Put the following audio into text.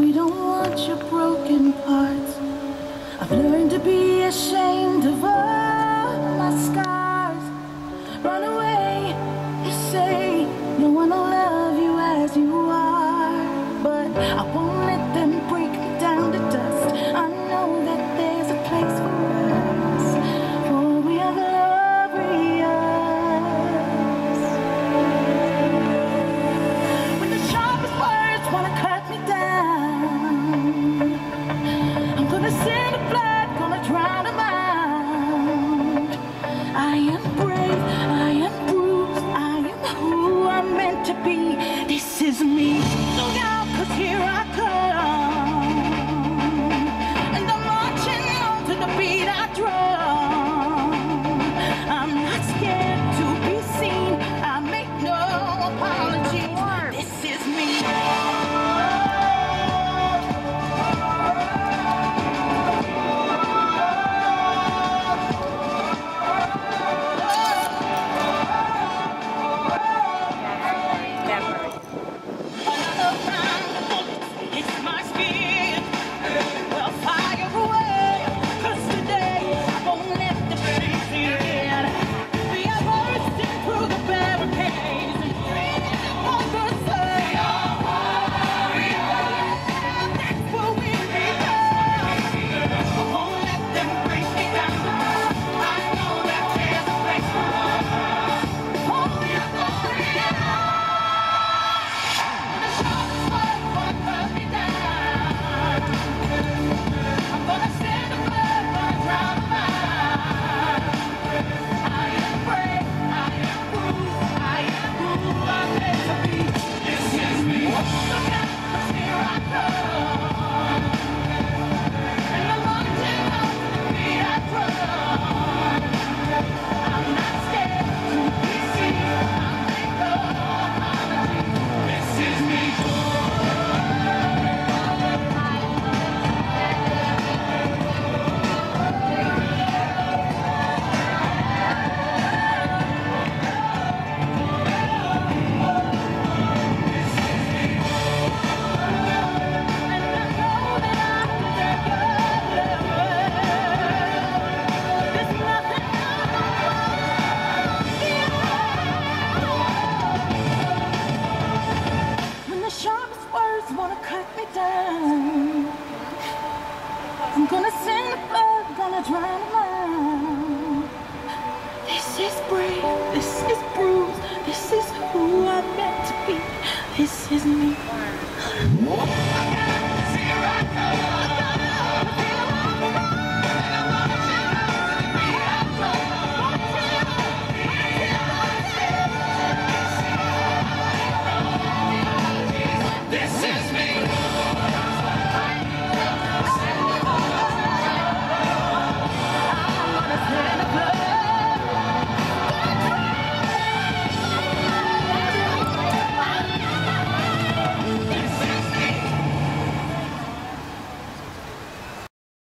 we don't want your broken parts. I've learned to be ashamed of us. me down. I'm gonna send the bird, gonna drown him out. This is brave, this is bruised, this is who I'm meant to be, this is me.